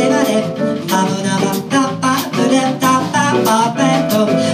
でまで危なかったパブレタパパペット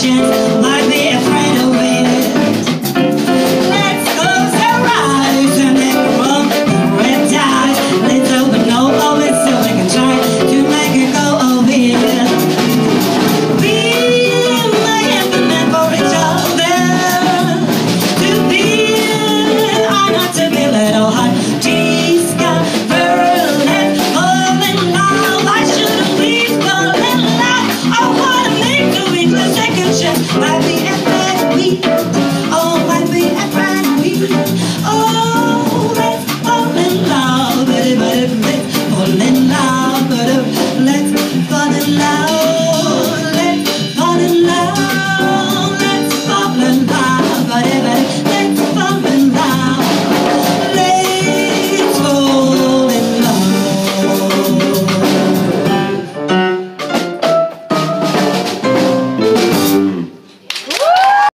fortunes